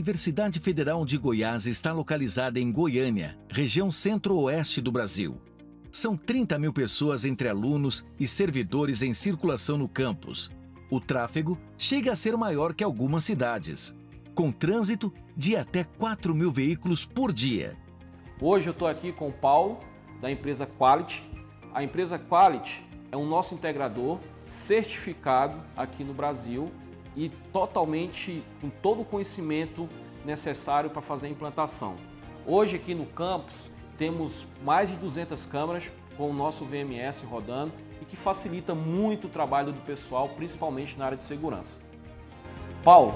Universidade Federal de Goiás está localizada em Goiânia, região centro-oeste do Brasil. São 30 mil pessoas entre alunos e servidores em circulação no campus. O tráfego chega a ser maior que algumas cidades, com trânsito de até 4 mil veículos por dia. Hoje eu estou aqui com o Paulo, da empresa Quality. A empresa Quality é um nosso integrador certificado aqui no Brasil e totalmente com todo o conhecimento necessário para fazer a implantação. Hoje aqui no campus temos mais de 200 câmeras com o nosso VMS rodando e que facilita muito o trabalho do pessoal, principalmente na área de segurança. Paulo,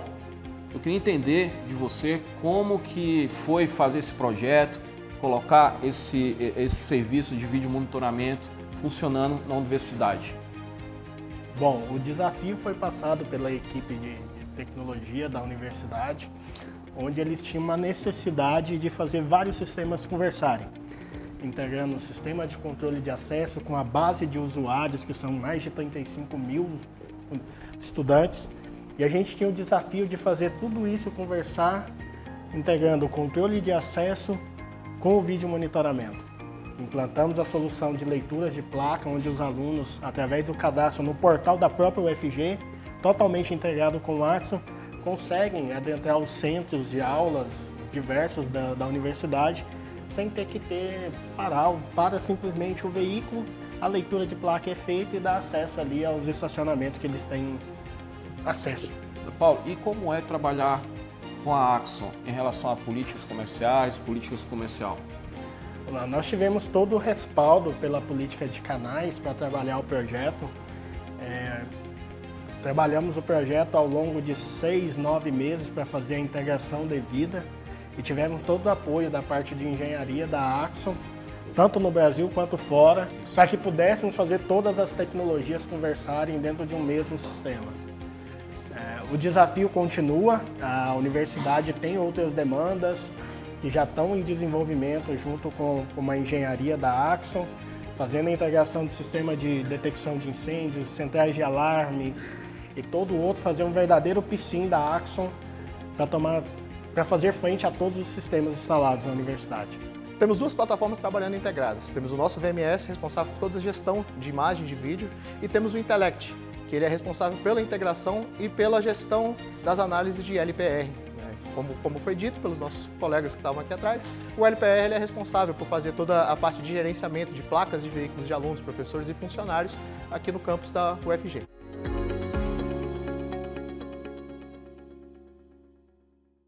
eu queria entender de você como que foi fazer esse projeto, colocar esse, esse serviço de vídeo monitoramento funcionando na universidade. Bom, o desafio foi passado pela equipe de, tecnologia da universidade, onde eles tinham uma necessidade de fazer vários sistemas conversarem, integrando o sistema de controle de acesso com a base de usuários, que são mais de 35 mil estudantes, e a gente tinha o desafio de fazer tudo isso conversar, integrando o controle de acesso com o vídeo monitoramento. Implantamos a solução de leituras de placa, onde os alunos, através do cadastro no portal da própria UFG, totalmente integrado com o Axon, conseguem adentrar os centros de aulas diversos da, da universidade sem ter que ter parar para simplesmente o veículo, a leitura de placa é feita e dá acesso ali aos estacionamentos que eles têm acesso. Paulo, e como é trabalhar com a Axon em relação a políticas comerciais, políticas comercial? Nós tivemos todo o respaldo pela política de canais para trabalhar o projeto. É, trabalhamos o projeto ao longo de seis, nove meses para fazer a integração devida e tivemos todo o apoio da parte de engenharia da Axon, tanto no Brasil quanto fora, para que pudéssemos fazer todas as tecnologias conversarem dentro de um mesmo sistema. É, o desafio continua, a universidade tem outras demandas, que já estão em desenvolvimento junto com, uma engenharia da Axon, fazendo a integração do sistema de detecção de incêndios, centrais de alarmes e todo o outro, fazer um verdadeiro PSIM da Axon para tomar para fazer frente a todos os sistemas instalados na universidade. Temos duas plataformas trabalhando integradas. Temos o nosso VMS, responsável por toda a gestão de imagem, de vídeo, e temos o Intellect, que ele é responsável pela integração e pela gestão das análises de LPR, como, como foi dito pelos nossos colegas que estavam aqui atrás, o LPR é responsável por fazer toda a parte de gerenciamento de placas de veículos de alunos, professores e funcionários aqui no campus da UFG.